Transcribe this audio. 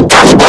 you